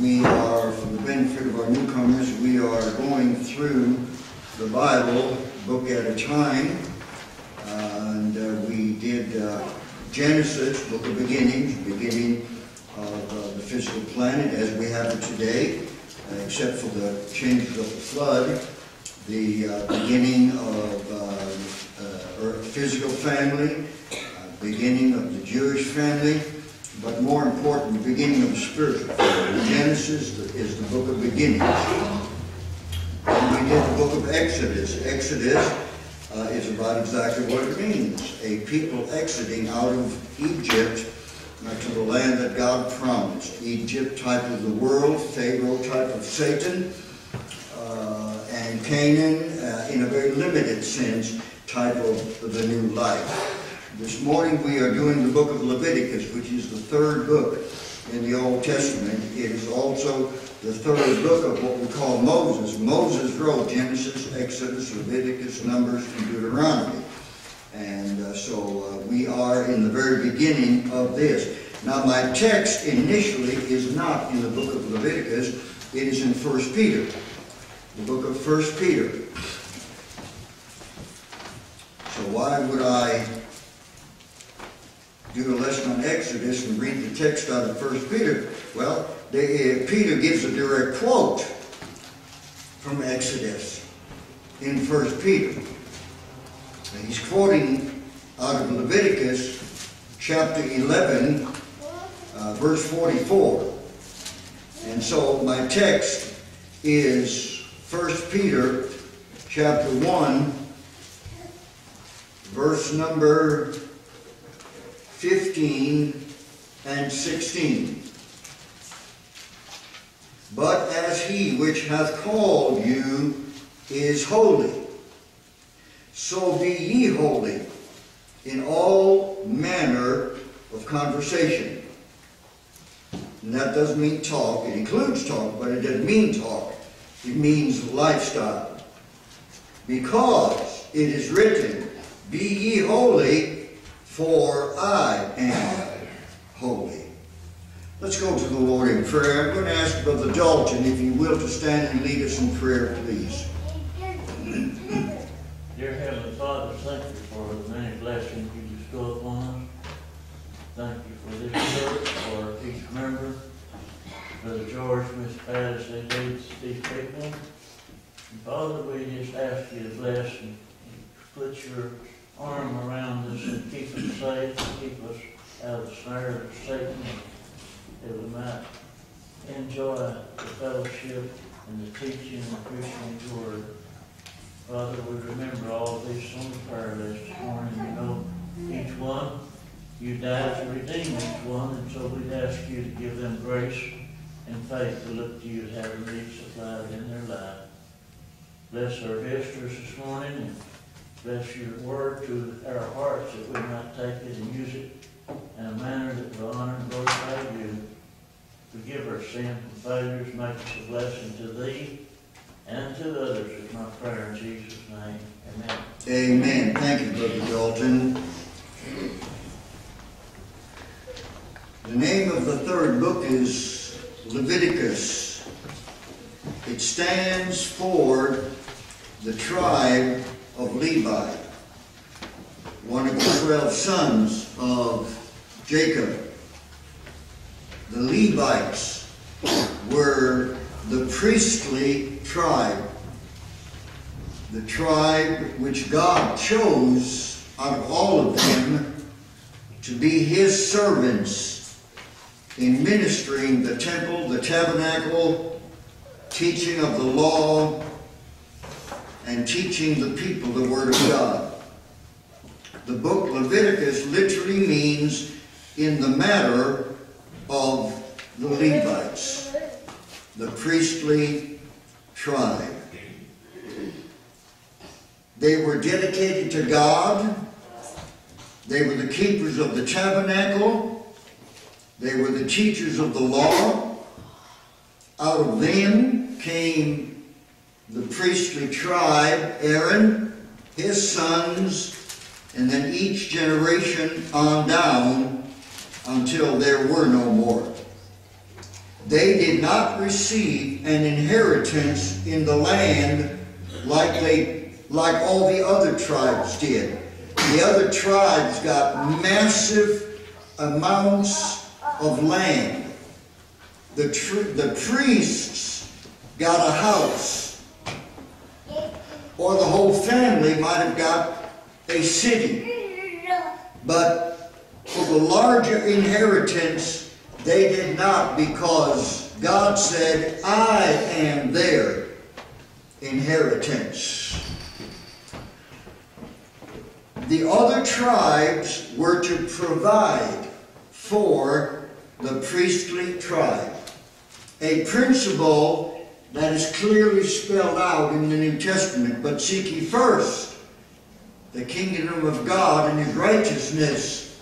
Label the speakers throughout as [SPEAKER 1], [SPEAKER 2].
[SPEAKER 1] we are, for the benefit of our newcomers, we are going through the Bible, book at a time. And uh, we did uh, Genesis, book of beginnings, beginning of uh, the physical planet as we have it today, uh, except for the changes of the flood, the uh, beginning of earth, physical family, beginning of the Jewish family, but more important, the beginning of the spiritual. Genesis is the book of beginnings. And we did the book of Exodus. Exodus uh, is about exactly what it means. A people exiting out of Egypt to the land that God promised. Egypt type of the world, Pharaoh type of Satan, uh, and Canaan uh, in a very limited sense type of the new life. This morning we are doing the book of Leviticus, which is the third book in the Old Testament. It is also the third book of what we call Moses. Moses wrote Genesis, Exodus, Leviticus, Numbers, and Deuteronomy. And uh, so uh, we are in the very beginning of this. Now my text initially is not in the book of Leviticus, it is in 1 Peter. The book of 1 Peter. So why would I do a lesson on Exodus and read the text out of 1 Peter? Well, they, uh, Peter gives a direct quote from Exodus in 1 Peter. And he's quoting out of Leviticus chapter 11, uh, verse 44. And so my text is 1 Peter chapter 1, verse number 15 and 16. But as he which hath called you is holy, so be ye holy in all manner of conversation. And that doesn't mean talk. It includes talk, but it doesn't mean talk. It means lifestyle. Because it is written, Be ye holy, for I am holy. Let's go to the Lord in prayer. I'm going to ask Brother Dalton, if you will, to stand and lead us in prayer, please.
[SPEAKER 2] Dear Heavenly Father, thank you for the many blessings you bestow upon us. Thank you for this church, for each member, Brother George, Miss Pat, as they lead these people. Father, we just ask you to bless and put your arm around us and keep us safe, keep us out of the snare of Satan, that we might enjoy the fellowship and the teaching of the Christian word. Father, we remember all these on the prayer list this morning. You know each one. You died to redeem each one, and so we'd ask you to give them grace and faith to look to you to have the needs supplied in their life. Bless our visitors this morning bless your word to our hearts that we might take it and use it in a manner that will honor and glorify you. Forgive our sins and failures, make us a blessing to thee and to others is my prayer in Jesus' name. Amen.
[SPEAKER 1] Amen. Thank you, Brother Dalton. The name of the third book is Leviticus. It stands for the tribe of Levi, one of the twelve sons of Jacob. The Levites were the priestly tribe, the tribe which God chose out of all of them to be his servants in ministering the temple, the tabernacle, teaching of the law, and teaching the people the Word of God. The book Leviticus literally means in the matter of the Levites, the priestly tribe. They were dedicated to God. They were the keepers of the tabernacle. They were the teachers of the law. Out of them came the priestly tribe, Aaron, his sons, and then each generation on down until there were no more. they did not receive an inheritance in the land like they like all the other tribes did. The other tribes got massive amounts of land. The, the priests got a house, or the whole family might have got a city. But for the larger inheritance, they did not because God said, I am their inheritance. The other tribes were to provide for the priestly tribe. A principle that is clearly spelled out in the New Testament. But seek ye first the kingdom of God and his righteousness,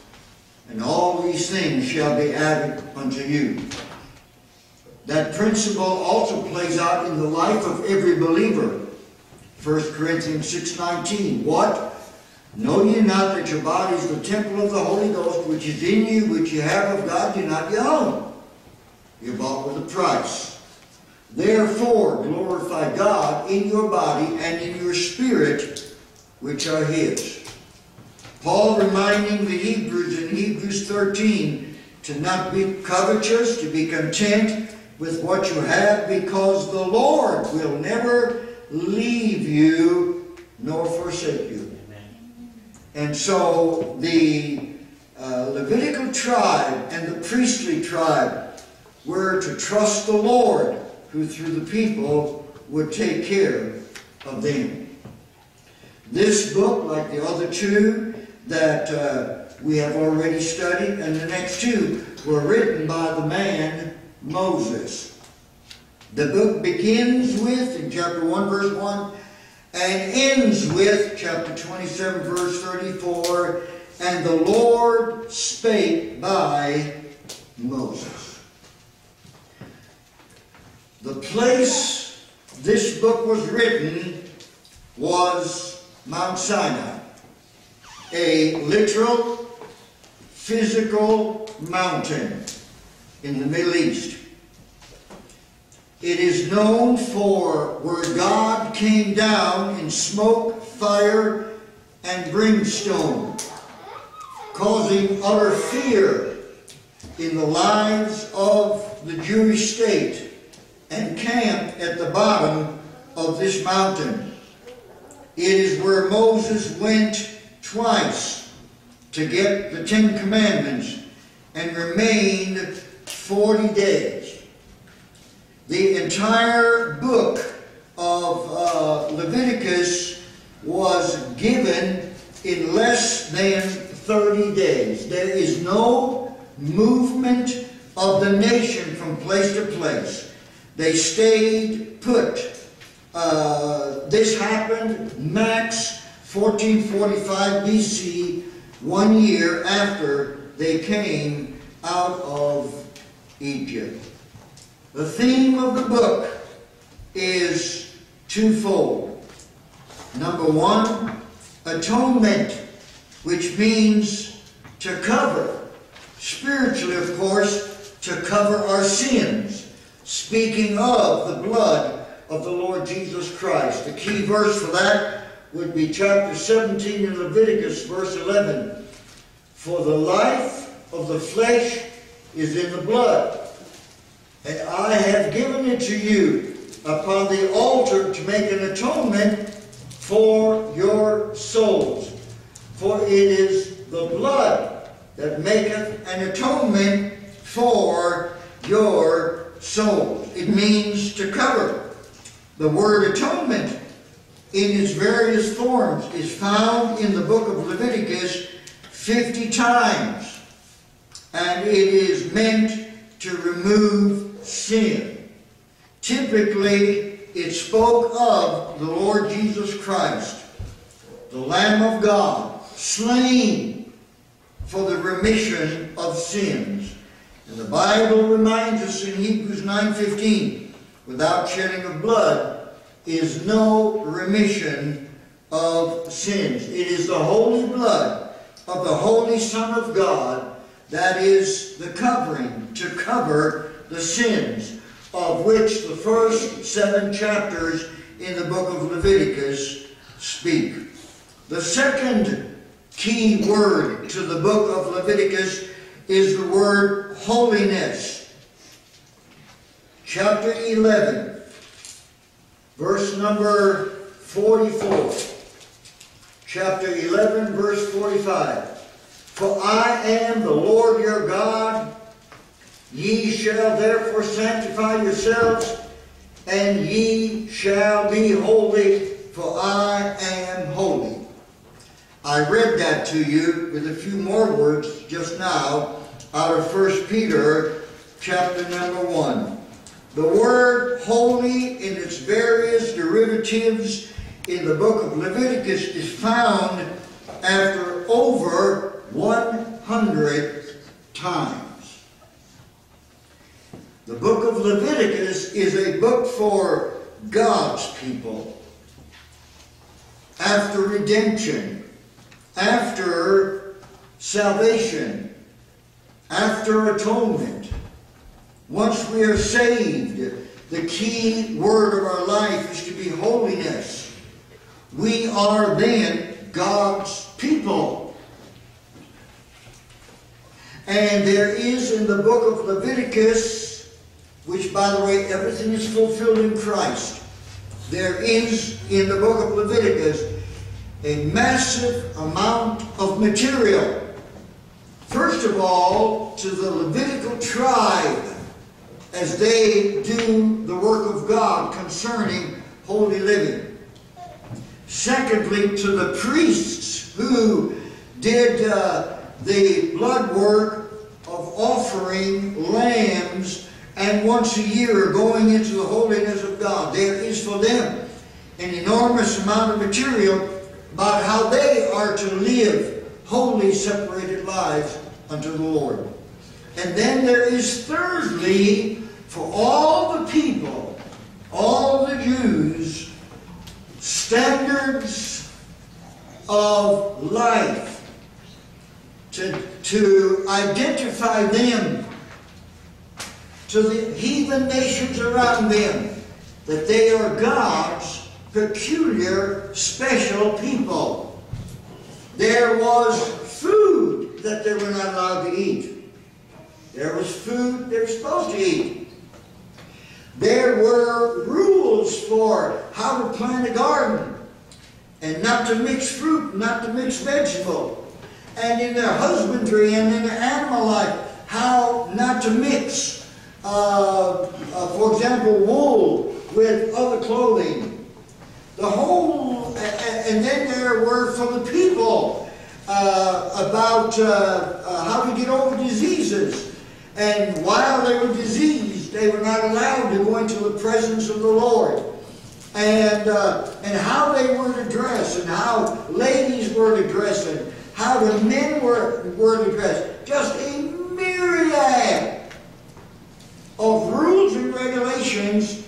[SPEAKER 1] and all these things shall be added unto you. That principle also plays out in the life of every believer. 1 Corinthians 6.19 What? Know ye not that your body is the temple of the Holy Ghost, which is in you, which you have of God, you're not your own. You're bought with a price. Therefore, glorify God in your body and in your spirit, which are His. Paul reminding the Hebrews in Hebrews 13 to not be covetous, to be content with what you have, because the Lord will never leave you nor forsake you. And so the uh, Levitical tribe and the priestly tribe were to trust the Lord, who through the people would take care of them. This book, like the other two that uh, we have already studied, and the next two, were written by the man Moses. The book begins with, in chapter 1, verse 1, and ends with chapter 27, verse 34, and the Lord spake by Moses. The place this book was written was Mount Sinai, a literal, physical mountain in the Middle East. It is known for where God came down in smoke, fire, and brimstone, causing utter fear in the lives of the Jewish state, and camped at the bottom of this mountain. It is where Moses went twice to get the Ten Commandments and remained 40 days. The entire book of uh, Leviticus was given in less than 30 days. There is no movement of the nation from place to place. They stayed put. Uh, this happened max 1445 BC, one year after they came out of Egypt. The theme of the book is twofold. Number one, atonement, which means to cover. Spiritually, of course, to cover our sins. Speaking of the blood of the Lord Jesus Christ. The key verse for that would be chapter 17 in Leviticus, verse 11. For the life of the flesh is in the blood. And I have given it to you upon the altar to make an atonement for your souls. For it is the blood that maketh an atonement for your souls. It means to cover. The word atonement in its various forms is found in the book of Leviticus 50 times. And it is meant to remove sin. Typically, it spoke of the Lord Jesus Christ, the Lamb of God, slain for the remission of sins. And the Bible reminds us in Hebrews 9:15, without shedding of blood is no remission of sins. It is the holy blood of the Holy Son of God that is the covering to cover the sins, of which the first seven chapters in the book of Leviticus speak. The second key word to the book of Leviticus is the word holiness. Chapter 11, verse number 44. Chapter 11, verse 45. For I am the Lord your God. Ye shall therefore sanctify yourselves, and ye shall be holy, for I am holy. I read that to you with a few more words just now out of 1 Peter chapter number 1. The word holy in its various derivatives in the book of Leviticus is found after over 100 times. The book of Leviticus is a book for God's people. After redemption, after salvation, after atonement, once we are saved, the key word of our life is to be holiness. We are then God's people. And there is in the book of Leviticus, which by the way, everything is fulfilled in Christ. There is in the book of Leviticus a massive amount of material. First of all, to the Levitical tribe as they do the work of God concerning holy living. Secondly, to the priests who did uh, the blood work of offering lambs and once a year going into the holiness of God. There is for them an enormous amount of material about how they are to live holy, separated lives unto the Lord. And then there is thirdly, for all the people, all the Jews, standards of life to, to identify them to the heathen nations around them that they are God's peculiar, special people. There was food that they were not allowed to eat. There was food they were supposed to eat. There were rules for how to plant a garden and not to mix fruit, not to mix vegetable. And in their husbandry and in their animal life, how not to mix, uh, uh, for example, wool with other clothing. The whole, and then there were for the people uh, about uh, uh, how to get over diseases. And while they were diseased, they were not allowed to go into the presence of the Lord. And, uh, and how they were to dress, and how ladies were to dress, and how the men were, were to dress. Just a myriad of rules and regulations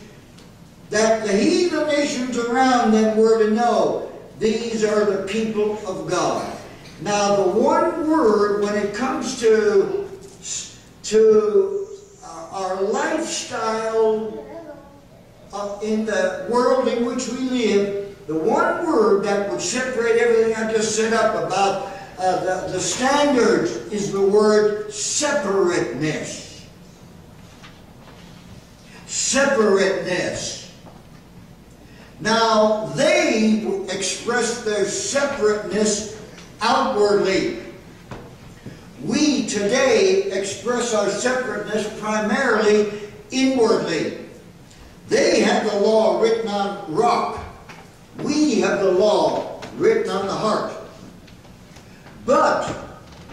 [SPEAKER 1] that the heathen nations around them were to know. These are the people of God. Now, the one word when it comes to, to uh, our lifestyle uh, in the world in which we live, the one word that would separate everything I just set up about uh, the, the standards is the word separateness. Separateness. Now, they express their separateness outwardly. We today express our separateness primarily inwardly. They have the law written on rock. We have the law written on the heart. But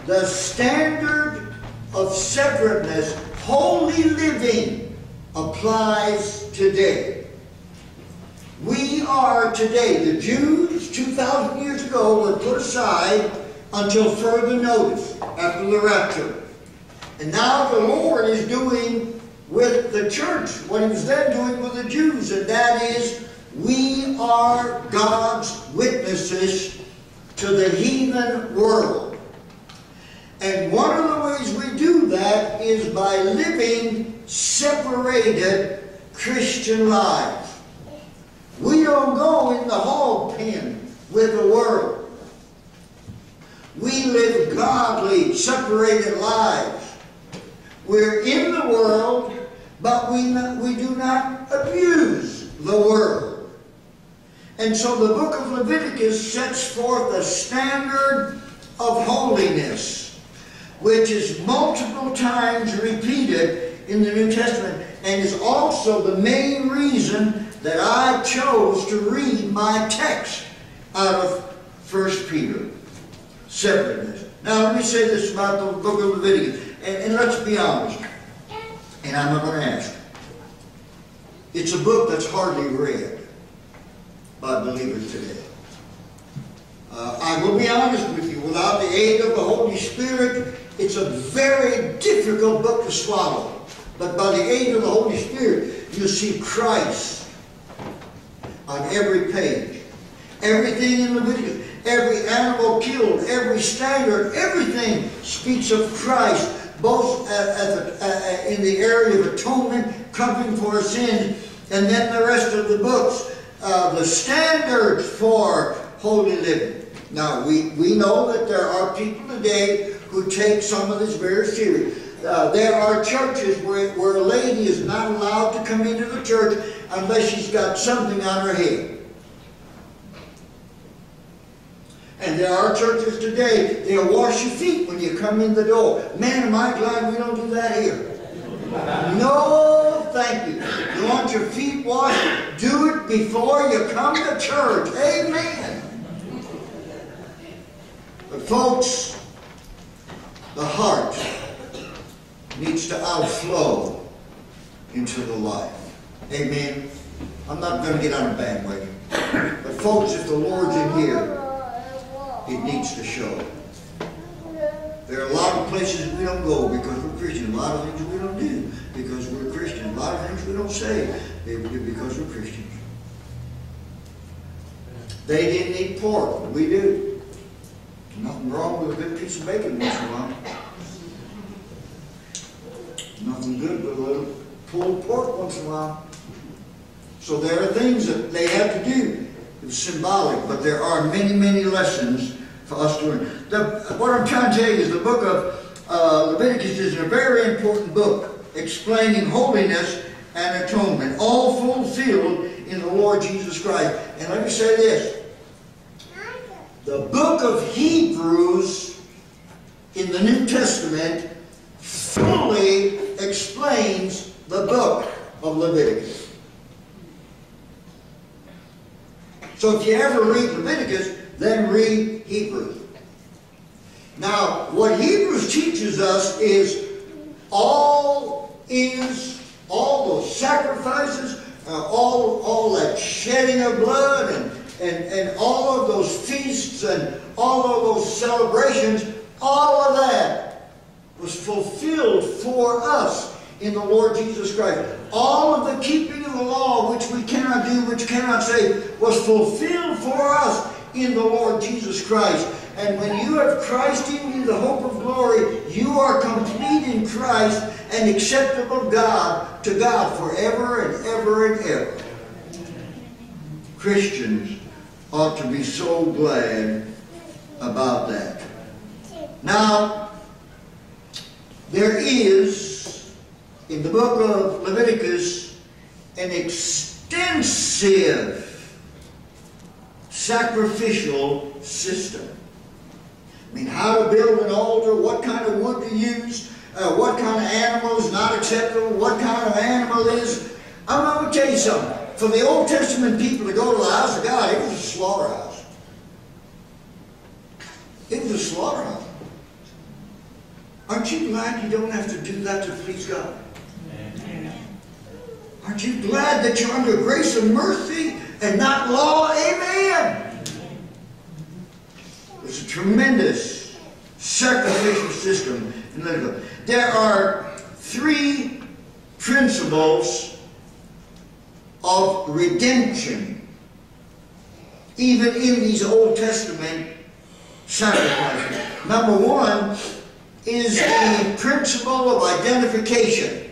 [SPEAKER 1] the standard of separateness, holy living, applies today. We are today, the Jews 2,000 years ago were put aside until further notice after the rapture. And now the Lord is doing with the church what he was then doing with the Jews, and that is we are God's witnesses to the heathen world. And one of the ways we do that is by living separated Christian life. We don't go in the hog pen with the world. We live godly, separated lives. We're in the world, but we, not, we do not abuse the world. And so the book of Leviticus sets forth a standard of holiness, which is multiple times repeated in the New Testament and is also the main reason that I chose to read my text out of 1 Peter. Separateness. Now let me say this about the book of Leviticus, and, and let's be honest, and I'm not going to ask. It's a book that's hardly read by believers today. Uh, I will be honest with you, without the aid of the Holy Spirit, it's a very difficult book to swallow. But by the aid of the Holy Spirit, you see Christ on every page. Everything in Leviticus, every animal killed, every standard, everything speaks of Christ, both at, at the, uh, uh, in the area of atonement, covering for sin, and then the rest of the books, uh, the standards for holy living. Now, we, we know that there are people today who take some of this very serious. Uh, there are churches where, where a lady is not allowed to come into the church unless she's got something on her head. And there are churches today, they'll wash your feet when you come in the door. Man, am I glad we don't do that here. No, thank you. You want your feet washed? Do it before you come to church. Amen. But folks, the heart needs to outflow into the life. Amen. I'm not going to get on a bandwagon. But folks, if the Lord's in here, it needs to show. There are a lot of places we don't go because we're Christian. A lot of things we don't do because we're Christian. A lot of things we don't say because we're Christians. They didn't eat pork. We do. Nothing wrong with a good piece of bacon once in a while. Nothing good with a little pulled pork once in a while. So there are things that they have to do. It's symbolic, but there are many, many lessons for us to learn. The, what I'm trying to tell you is the book of uh, Leviticus is a very important book explaining holiness and atonement, all fulfilled in the Lord Jesus Christ. And let me say this. The book of Hebrews in the New Testament fully explains the book of Leviticus. So if you ever read Leviticus, then read Hebrews. Now, what Hebrews teaches us is all is all those sacrifices, uh, all all that shedding of blood, and and and all of those feasts and all of those celebrations, all of that was fulfilled for us in the Lord Jesus Christ. All of the keeping of the law, which we cannot do, which cannot say, was fulfilled for us in the Lord Jesus Christ. And when you have Christ in you, the hope of glory, you are complete in Christ and acceptable God to God forever and ever and ever. Christians ought to be so glad about that. Now, there is in the book of Leviticus an extensive sacrificial system. I mean, how to build an altar, what kind of wood to use, uh, what kind of animal is not acceptable, what kind of animal is. I'm going to tell you something. For the Old Testament people to go to the house of God, it was a slaughterhouse. It was a slaughterhouse. Aren't you glad you don't have to do that to please God? Aren't you glad that you're under grace and mercy and not law? Amen. It's a tremendous sacrificial system in Leviticus. There are three principles of redemption, even in these Old Testament sacrifices. Number one is the principle of identification.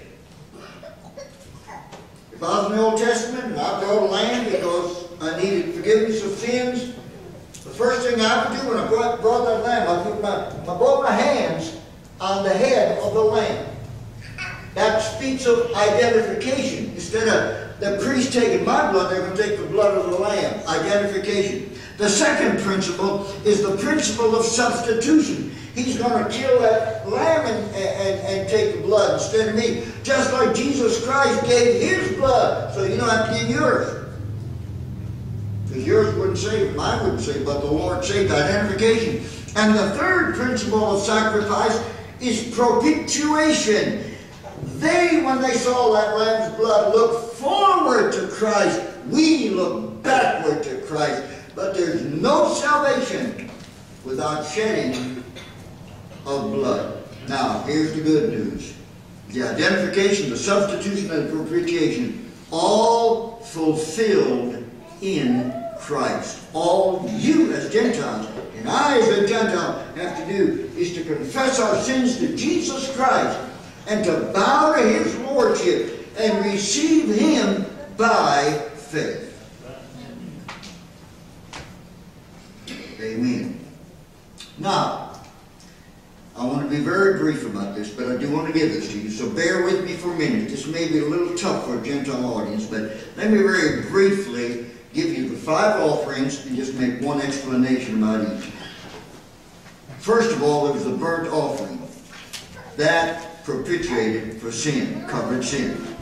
[SPEAKER 1] If I was in the Old Testament and I brought a lamb because I needed forgiveness of sins, the first thing I would do when I brought, brought that lamb, I put my, I brought my hands on the head of the lamb. That speaks of identification. Instead of the priest taking my blood, they're going to take the blood of the lamb. Identification. The second principle is the principle of substitution. He's going to kill that lamb and, and, and take the blood instead of me. Just like Jesus Christ gave his blood, so you don't have to give yours. Because yours wouldn't save, mine wouldn't save, but the Lord saved identification. And the third principle of sacrifice is propitiation. They, when they saw that lamb's blood, looked forward to Christ. We look backward to Christ. But there's no salvation without shedding of blood. Now, here's the good news. The identification, the substitution, and propitiation, all fulfilled in Christ. All you as Gentiles and I as a Gentile have to do is to confess our sins to Jesus Christ and to bow to His Lordship and receive Him by faith. Amen. Now, I want to be very brief about this, but I do want to give this to you. So bear with me for a minute. This may be a little tough for a Gentile audience, but let me very briefly give you the five offerings and just make one explanation about each. First of all, there was the burnt offering. That propitiated for sin, covered sin.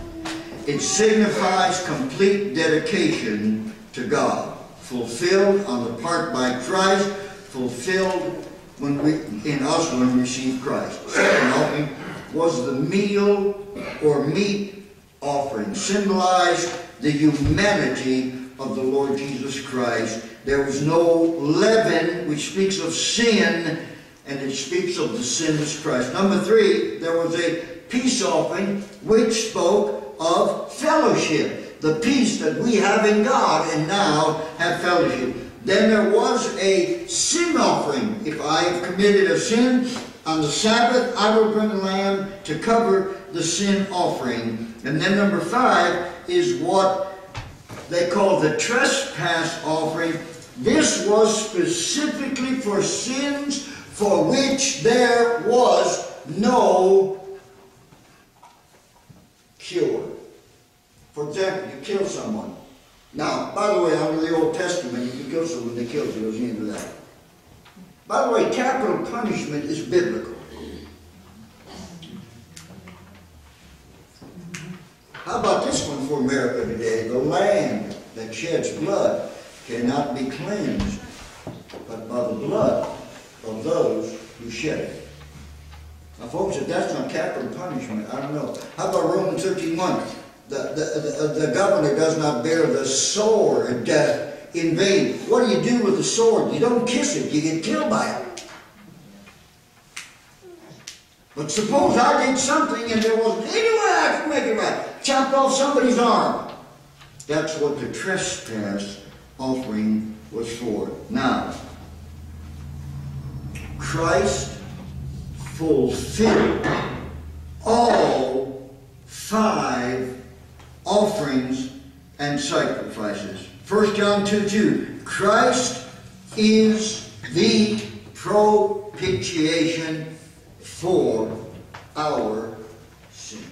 [SPEAKER 1] It signifies complete dedication to God, fulfilled on the part by Christ, fulfilled when we, in us when we receive Christ. Second offering was the meal or meat offering, symbolized the humanity of the Lord Jesus Christ. There was no leaven, which speaks of sin, and it speaks of the sinless Christ. Number three, there was a peace offering, which spoke of fellowship, the peace that we have in God and now have fellowship. Then there was a sin offering. If I have committed a sin on the Sabbath, I will bring a lamb to cover the sin offering. And then number five is what they call the trespass offering. This was specifically for sins for which there was no cure. For example, you kill someone. Now, by the way, under the Old Testament, you can kill someone, they killed you, there's the end of that. By the way, capital punishment is biblical. How about this one for America today? The land that sheds blood cannot be cleansed but by the blood of those who shed it. Now, folks, if that's not capital punishment, I don't know. How about Romans 13 1? The, the, the, governor does not bear the sword in vain. What do you do with the sword? You don't kiss it, you get killed by it. But suppose I did something and there wasn't any way I could make it right. Chopped off somebody's arm. That's what the trespass offering was for. Now, Christ fulfilled all five offerings and sacrifices. 1 John 2 2. Christ is the propitiation for our sins.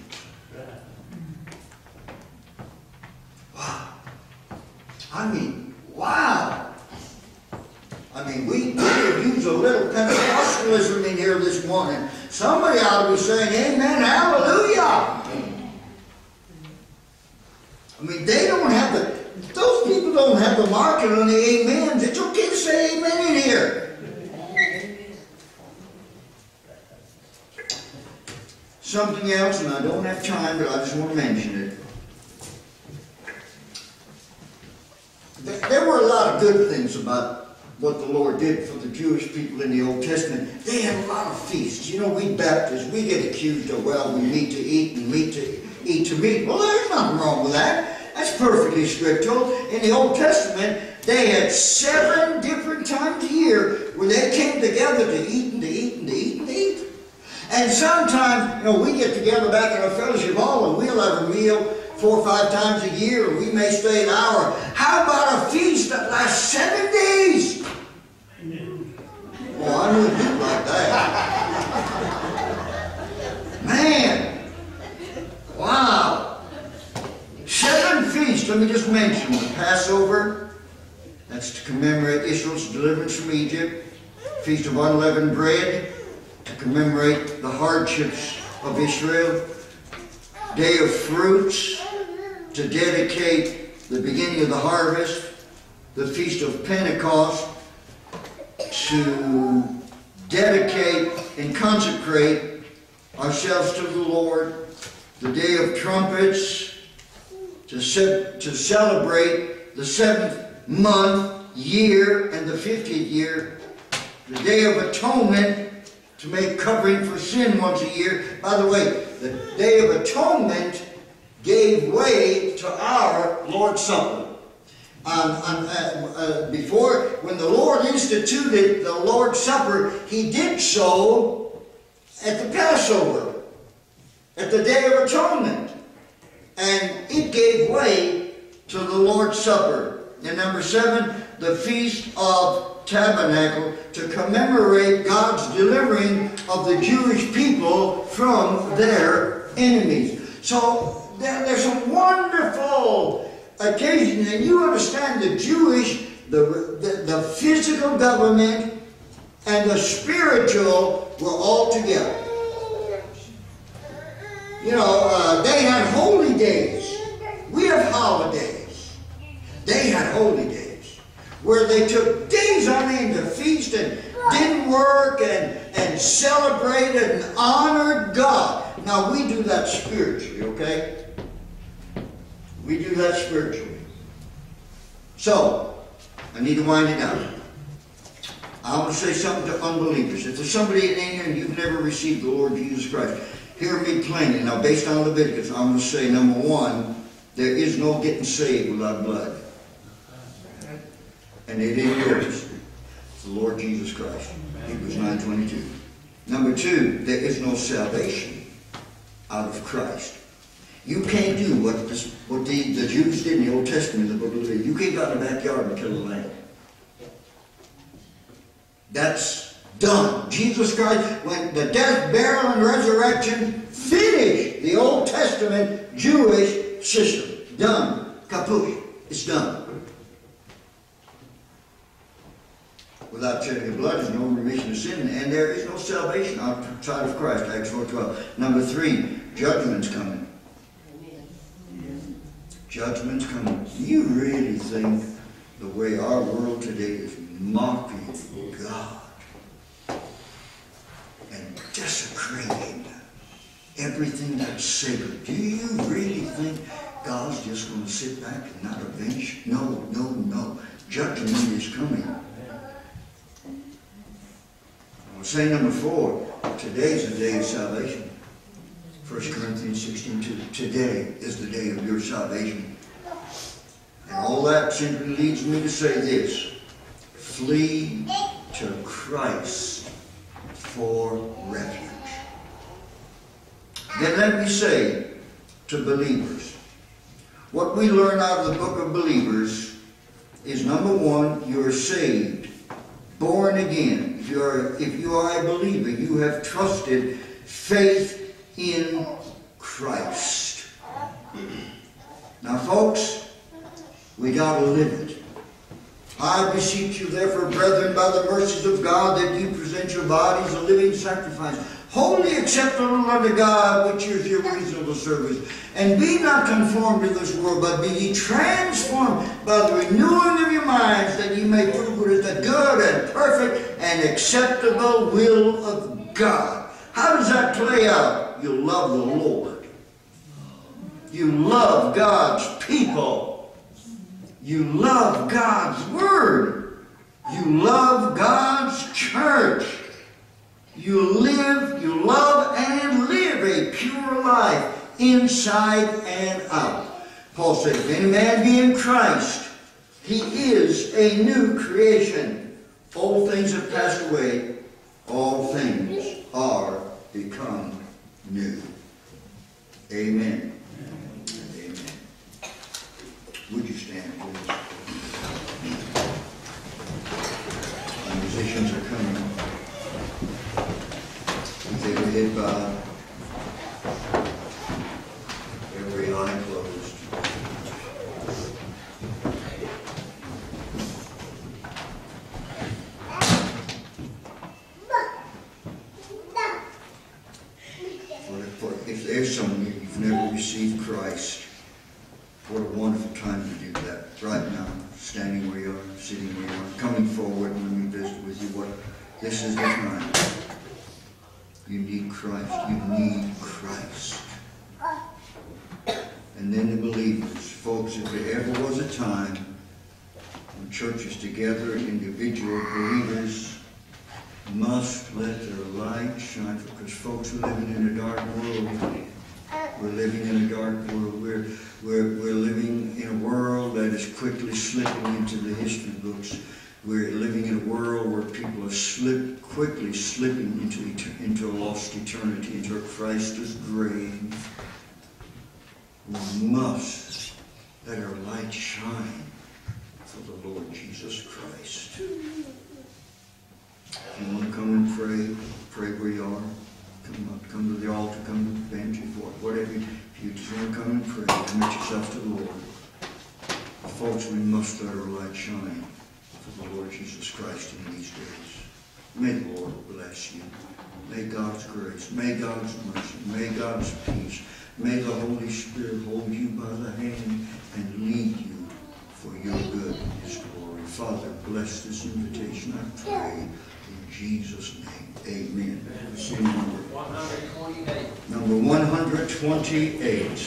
[SPEAKER 1] Wow. I mean, wow. I mean, we, could use a little Pentecostalism in here this morning. Somebody ought to be saying, Amen, hallelujah. I mean, they don't have the, those people don't on the amens. It's okay to say amen in here. Something else, and I don't have time, but I just want to mention it. There were a lot of good things about what the Lord did for the Jewish people in the Old Testament. They had a lot of feasts. You know, we Baptists, we get accused of, well, we meet to eat and meat to eat to meat. Well, there's nothing wrong with that. That's perfectly scriptural. In the Old Testament, they had seven different times a year where they came together to eat and to eat and to eat and to eat. And sometimes, you know, we get together back in our fellowship hall and we'll have a meal four or five times a year. We may stay an hour. How about a feast that lasts seven days? Well, I do it like that. Man, wow. Seven feasts. Let me just mention the Passover. That's to commemorate Israel's deliverance from Egypt. Feast of unleavened bread to commemorate the hardships of Israel. Day of fruits to dedicate the beginning of the harvest. The Feast of Pentecost to dedicate and consecrate ourselves to the Lord. The Day of Trumpets to, ce- to celebrate the seventh month, year, and the 50th year. The Day of Atonement to make covering for sin once a year. By the way, the Day of Atonement gave way to our Lord's Supper. Um, um, uh, uh, before, when the Lord instituted the Lord's Supper, He did so at the Passover, at the Day of Atonement. And it gave way to the Lord's Supper. And number seven, the Feast of Tabernacle to commemorate God's delivering of the Jewish people from their enemies. So there's a wonderful occasion, and you understand the Jewish, the, the, the physical government, and the spiritual were all together. You know, uh, they had holy days. We have holidays. They had holy days where they took days on end to feast and didn't work and, and celebrated and honored God. Now we do that spiritually, okay? We do that spiritually. So, I need to wind it down. I want to say something to unbelievers. If there's somebody in here and you've never received the Lord Jesus Christ, hear me plainly. Now, based on Leviticus, I'm going to say number one, there is no getting saved without blood. And it ain't yours. It's the Lord Jesus Christ. Hebrews 9.22. Number two, there is no salvation out of Christ. You can't do what, this, what the, the Jews did in the Old Testament, the book of Leviticus. You can't go out in the backyard and kill a lamb. That's done. Jesus Christ, when the death, burial, and resurrection finished the Old Testament Jewish system. Done. Kapush. It's done. Without shedding of blood, is no remission of sin, and there is no salvation outside of Christ. Acts 4.12. Number three, judgment's coming. Judgment's coming. Do you really think the way our world today is mocking God and desecrating everything that's sacred? Do you really think God's just going to sit back and not avenge? No, no, no. Judgment is coming. I'll say number four, today is the day of salvation. 1 Corinthians 16, 2. Today is the day of your salvation. And all that simply leads me to say this. Flee to Christ for refuge. Then let me say to believers, what we learn out of the book of believers is number one, you're saved, born again. If you are, if you are a believer, you have trusted faith in Christ. Now, folks, we got to live it. I beseech you, therefore, brethren, by the mercies of God, that you present your bodies a living sacrifice, wholly acceptable unto God, which is your reasonable service. And be not conformed to this world, but be ye transformed by the renewing of your minds, that ye may prove what is the good and perfect and acceptable will of God. How does that play out? You love the Lord. You love God's people. You love God's Word. You love God's church. You live, you love and live a pure life inside and out. Paul said, if any man be in Christ, he is a new creation. Old things have passed away. All things are become new. Amen. Bowed. Every eye closed. For, for if there's someone here, you've never received Christ, what a wonderful time to do that. Right now, standing where you are, sitting where you are, coming forward when we visit with you. What this is the time. You need Christ. You need Christ. And then the believers, folks, if there ever was a time when churches together, individual believers must let their light shine, because folks are living in a dark world. We're living in a dark world. We're, we're, we're living in a world that is quickly slipping into the history books. We're living in a world where people are slip, quickly slipping into, into a lost eternity, into a Christless grave. We must let our light shine for the Lord Jesus Christ. If you want to come and pray, pray where you are. Come up, come to the altar, come to the bench, or whatever. If you just want to come and pray, commit yourself to the Lord. Folks, we must let our light shine for the Lord Jesus Christ in these days. May the Lord bless you. May God's grace, may God's mercy, may God's peace, may the Holy Spirit hold you by the hand and lead you for your good and His glory. Father, bless this invitation, I pray, in Jesus' name. Amen. Sing number,
[SPEAKER 3] One hundred twenty-eight.
[SPEAKER 1] number 128.